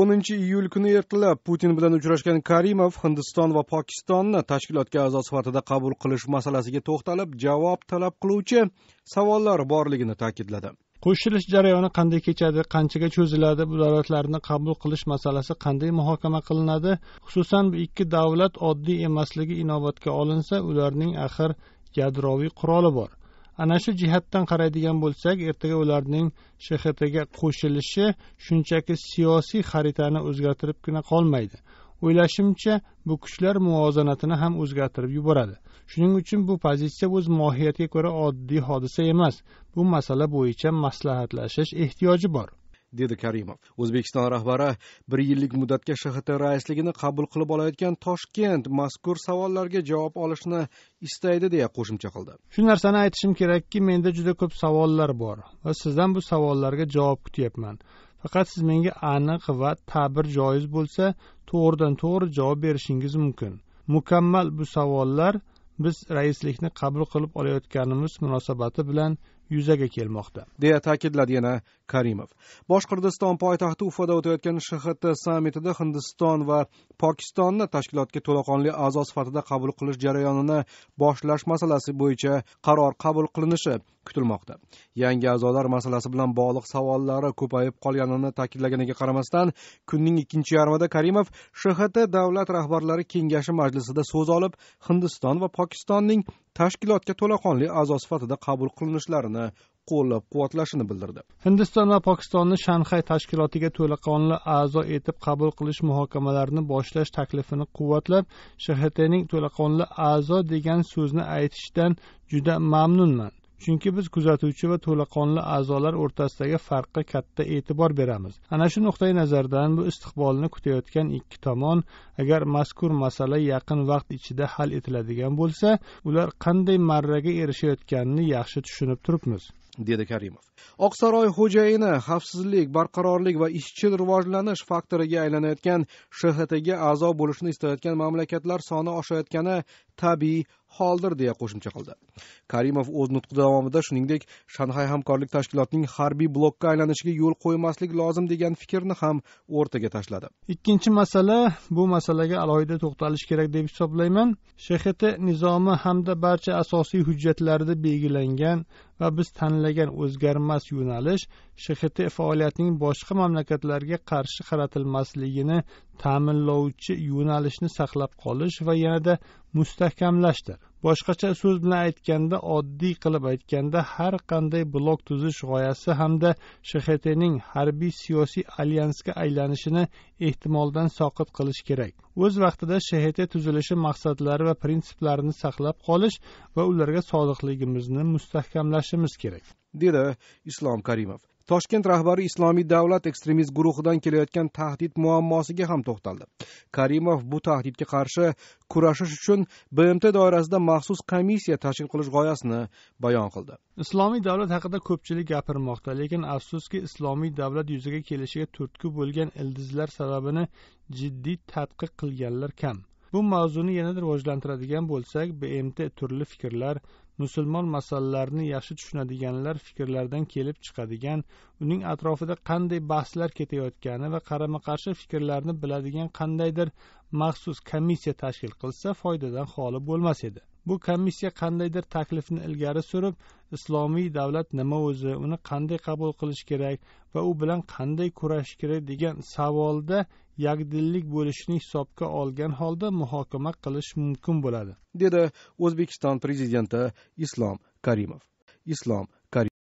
o'ninchi iyul kuni ertalab putin bilan uchrashgan karimov hindiston va pokistonni tashkilotga a'zo sifatida qabul qilish masalasiga to'xtalib javob talab qiluvchi savollar borligini ta'kidladi. Qo'shilish jarayoni qanday kechadi qanchaga cho'ziladi bu davlatlarni qabul qilish masalasi qanday muhokama qilinadi? Xususan bu ikki davlat oddiy emasligi inobatga olinsa ularning axir yadroviy quroli bor. Ana shu jihatdan qaraydigan bo'lsak ertaga ularning shxtga qo'shilishi shunchaki siyosiy xaritani o'zgartiribgina qolmaydi. O'ylashimcha bu kuchlar muvozanatini ham o'zgartirib yuboradi. Shuning uchun bu pozitsiya o'z mohiyatiga ko'ra oddiy hodisa emas. Bu masala bo'yicha maslahatlashish ehtiyoji bor. Dedi karimov. O'zbekiston rahbari bir yillik muddatga shxt raisligini qabul qilib olayotgan toshkent mazkur savollarga javob olishni istaydi deya qo'shimcha qildi. Shu narsani aytishim kerakki menda juda ko'p savollar bor va sizdan bu savollarga javob kutyapman. Faqat siz menga aniq va ta'bir joiz bo'lsa to'g'ridan to'g'ri javob berishingiz mumkin. Mukammal bu savollar biz raislikni qabul qilib olayotganimiz munosabati bilan yuzaga kelmoqda. Deya ta'kidladi yana karimov. Boshqirdiston poytaxti ufada o'tayotgan shxt sammitida hindiston va pokistonni tashkilotga to'laqonli a'zo sifatida qabul qilish jarayonini boshlash masalasi bo'yicha qaror qabul qilinishi kutilmoqda. Yangi a'zolar masalasi bilan bog'liq savollari ko'payib qolganini ta'kidlaganiga qaramasdan kunning ikkinchi yarmida karimov shxt davlat rahbarlari kengashi majlisida so'z olib hindiston va pokistonning tashkilotga to'laqonli a'zo sifatida qabul qilinishlarini qo'llab quvvatlashini bildirdi. Hindiston va pokistonni shanxay tashkilotiga to'laqonli a'zo etib qabul qilish muhokamalarini boshlash taklifini quvvatlab shxtning to'laqonli a'zo degan so'zni aytishdan juda mamnunman. Chunki biz kuzatuvchi va to'laqonli a'zolar o'rtasidagi farqqa katta e'tibor beramiz. Ana shu nuqtai nazardan bu istiqbolni kutayotgan ikki tomon agar mazkur masala yaqin vaqt ichida hal etiladigan bo'lsa ular qanday marraga erishayotganini yaxshi tushunib turibmiz. Dedi karimov. Oqsaroy xo'jayini xavfsizlik barqarorlik va izchil rivojlanish faktoriga aylanayotgan shxtga a'zo bo'lishni istayotgan mamlakatlar soni oshayotgani tabiiy holdir deya qo'shimcha qildi. Karimov o'z nutqi davomida shuningdek shanxay hamkorlik tashkilotining harbiy blokka aylanishiga yo'l qo'ymaslik lozim degan fikrni ham o'rtaga tashladi. Ikkinchi masala bu masalaga alohida to'xtalish kerak deb hisoblayman. Shxt nizomi hamda barcha asosiy hujjatlarida belgilangan va biz tanlagan o'zgarmas yo'nalish shxt faoliyatining boshqa mamlakatlarga qarshi qaratilmasligini ta'minlovchi yo'nalishni saqlab qolish va yanada mustahkamlashdir boshqacha so'z bilan aytganda oddiy qilib aytganda har qanday blok tuzish g'oyasi hamda shxtning harbiy siyosiy alyansga aylanishini ehtimoldan soqit qilish kerak. O'z vaqtida shxt tuzilishi maqsadlari va prinsiplarini saqlab qolish va ularga sodiqligimizni mustahkamlashimiz kerak. Dedi islom karimov. Toshkent rahbari islomiy davlat ekstremist guruhidan kelayotgan tahdid muammosiga ham to'xtaldi. Karimov bu tahdidga qarshi kurashish uchun bmt doirasida maxsus komissiya tashkil qilish g'oyasini bayon qildi. Islomiy davlat haqida ko'pchilik gapirmoqda lekin afsuski islomiy davlat yuzaga kelishiga turtki bo'lgan ildizlar sababini jiddiy tadqiq qilganlar kam. Bu mavzuni yanada rivojlantiradigan bo'lsak bmt turli fikrlar musulmon masalalarini yaxshi tushunadiganlar fikrlardan kelib chiqadigan uning atrofida qanday bahslar ketayotgani va qarama qarshi fikrlarni biladigan qandaydir maxsus komissiya tashkil qilsa foydadan xoli bo'lmas edi. Bu komissiya qandaydir taklifni ilgari surib islomiy davlat nima o'zi uni qanday qabul qilish kerak va u bilan qanday kurashish kerak degan savolda yakdillik bo'lishini hisobga olgan holda muhokama qilish mumkin bo'ladi. Dedi o'zbekiston prezidenti islom karimov. Islom